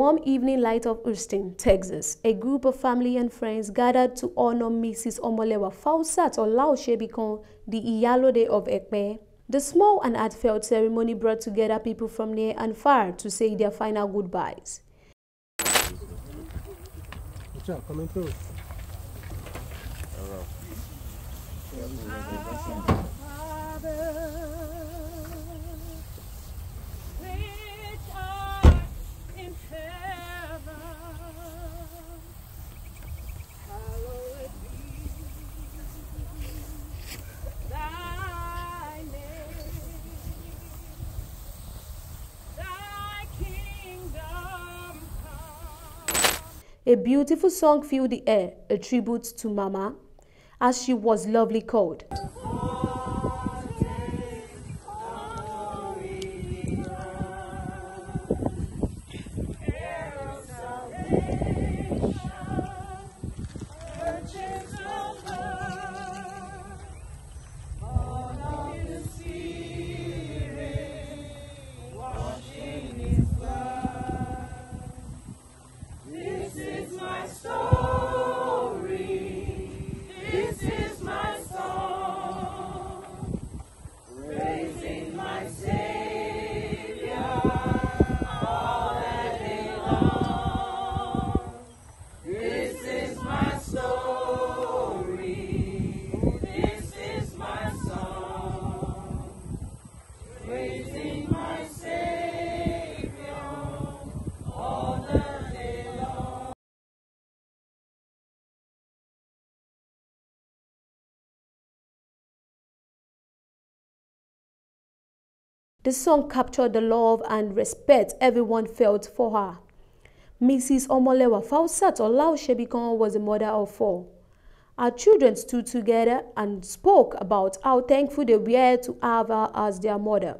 In the warm evening light of Houston, Texas, a group of family and friends gathered to honor Mrs. Omolewa Fausat Olaosebikan, the Iyalode of Epe. The small and heartfelt ceremony brought together people from near and far to say their final goodbyes. coming A beautiful song filled the air, a tribute to Mama, as she was lovely called. The song captured the love and respect everyone felt for her. Mrs. Omolewa Fausat Olaosebikan was a mother of four. Her children stood together and spoke about how thankful they were to have her as their mother.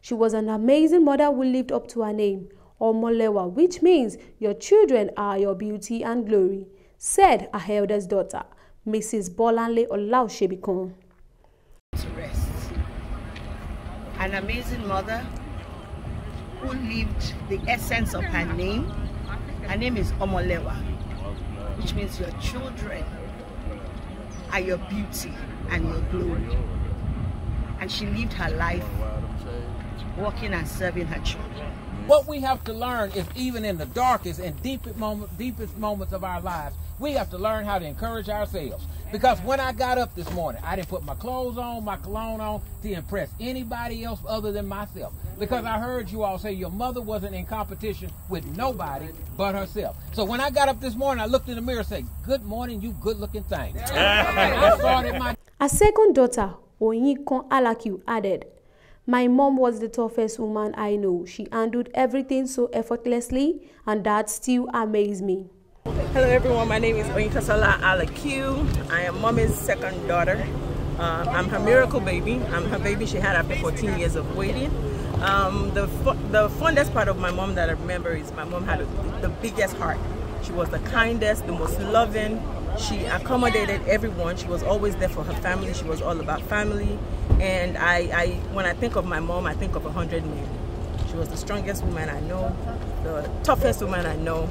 She was an amazing mother who lived up to her name, Omolewa, which means your children are your beauty and glory, said her eldest daughter, Mrs. Bolanle Olaosebikan an amazing mother who lived the essence of her name. Her name is Omolewa, which means your children are your beauty and your glory. And she lived her life working and serving her children. What we have to learn is even in the darkest and deepest, moment, deepest moments of our lives, we have to learn how to encourage ourselves. Because when I got up this morning, I didn't put my clothes on, my cologne on to impress anybody else other than myself. Because I heard you all say your mother wasn't in competition with nobody but herself. So when I got up this morning, I looked in the mirror and said, Good morning, you good looking thing. I started my. A second daughter, Onyikon Alakiu, added, My mom was the toughest woman I know. She handled everything so effortlessly, and that still amazed me. Hello everyone, my name is Oyinkasola Alakiu. I am mommy's second daughter. Uh, I'm her miracle baby. I'm her baby she had after 14 years of waiting. Um, the, the fondest part of my mom that I remember is my mom had a, the biggest heart. She was the kindest, the most loving. She accommodated everyone. She was always there for her family. She was all about family. And I, I when I think of my mom, I think of a hundred men. She was the strongest woman I know, the toughest woman I know,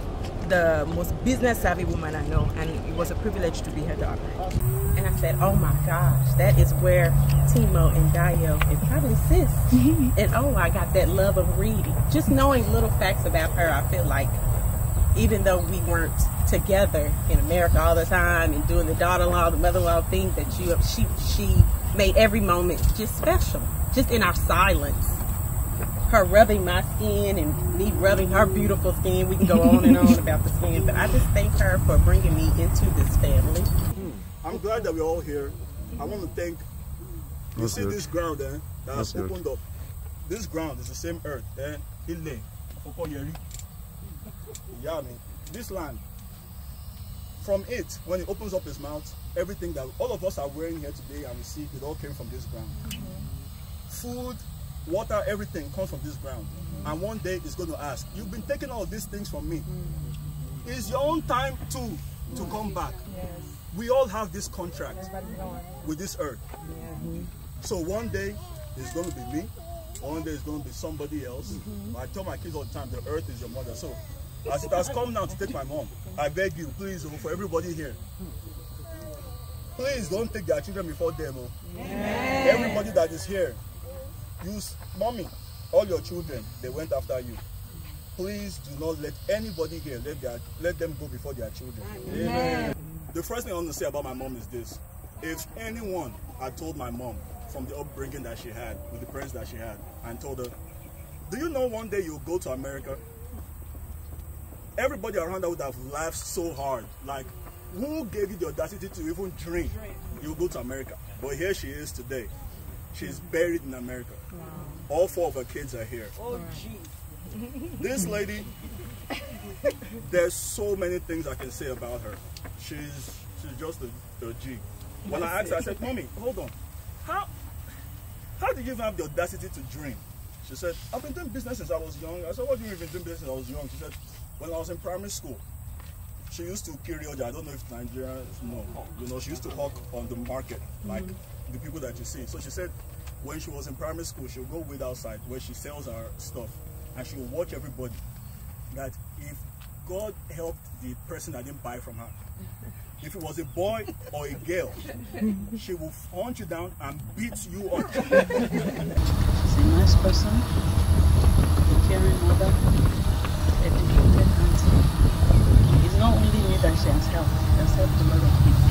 the most business savvy woman I know, and it was a privilege to be her daughter. And I said, oh my gosh, that is where Timo and Dio and probably Sis. Mm-hmm. and oh, I got that love of reading. Just knowing little facts about her, I feel like even though we weren't together in America all the time and doing the daughter-in-law, the mother-in-law thing that you, she, she made every moment just special, just in our silence her rubbing my skin and me rubbing her beautiful skin. We can go on and on about the skin, but I just thank her for bringing me into this family. I'm glad that we're all here. I want to thank. You That's see good. this ground, eh? That has opened good. up. This ground is the same earth, eh? Ile, Yeah, this land. From it, when it opens up its mouth, everything that all of us are wearing here today and we see, it all came from this ground. Mm -hmm. Food, water, everything comes from this ground. Mm -hmm. And one day it's going to ask, you've been taking all these things from me. Mm -hmm. It's your own time too to come back. Yes. We all have this contract with this earth. Yeah. So one day it's going to be me, One day it's going to be somebody else. I tell my kids all the time, the earth is your mother. So, as it has come now to take my mom, I beg you, please, oh, for everybody here, please don't take their children before them. Oh. Everybody that is here, use mommy, all your children, they went after you. Please do not let anybody here let their let them go before their children. Amen. The first thing I want to say about my mom is this: if anyone had told my mom from the upbringing that she had, with the parents that she had, and told her, "Do you know one day you'll go to America?" Everybody around her would have laughed so hard, like, "Who gave you the audacity to even dream you'll go to America?" But here she is today. She's buried in America. All four of her kids are here. Oh, gee. This lady, there's so many things I can say about her. She's she's just a, a G. When I asked her, I said, "Mommy, hold on. How how did you even have the audacity to dream?" She said, "I've been doing business since I was young." I said, "What do you mean you've been doing business since I was young?" She said, "When I was in primary school." She used to carry Oja. I don't know if Nigerians know. You know, she used to hawk on the market, like mm-hmm. The people that you see. So she said, when she was in primary school, she'll go with outside where she sells her stuff, and she'll watch everybody. That if God helped the person that didn't buy from her, if it was a boy or a girl, she will hunt you down and beat you up. She's a nice person, a caring mother, a devoted auntie. It's not only me that she has helped, she has helped a lot of people.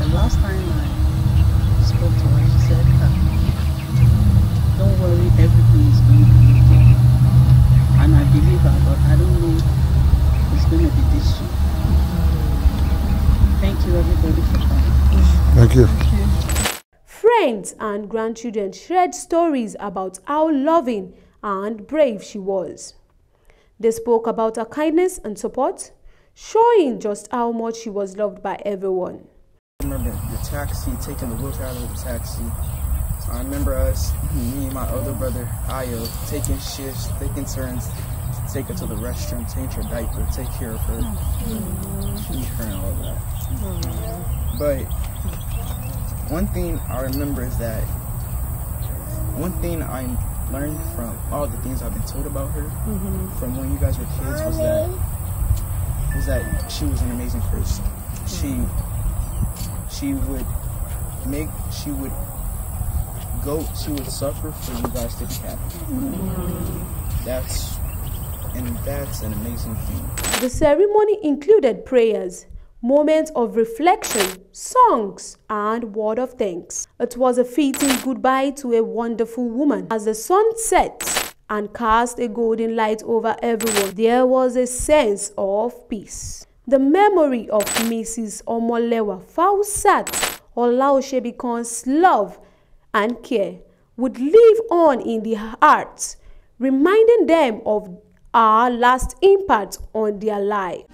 And the last time I spoke to her, she said, "Ah, don't worry, everything is going to be okay. And I believe her, but I don't know if it's going to be this soon. Thank you everybody for coming. Thank you. Friends and grandchildren shared stories about how loving and brave she was. They spoke about her kindness and support, showing just how much she was loved by everyone. Remember the taxi, taking the wheelchair out of the taxi. I remember us, me and my older brother, Ayo, taking shifts, taking turns, to take her to the restroom, change her diaper, take care of her, feed her and all that. Oh, but one thing I remember is that one thing I learned from all the things I've been told about her mm-hmm. from when you guys were kids was that was that she was an amazing person. She mm-hmm. She would make she would go she would suffer for you guys to be happy. That's and that's an amazing thing. The ceremony included prayers, moments of reflection, songs, and word of thanks. It was a fitting goodbye to a wonderful woman. As the sun set and cast a golden light over everyone, there was a sense of peace. The memory of Mrs. Omolewa Fausat Olaoshebikon's love and care would live on in the hearts, reminding them of our last impact on their life.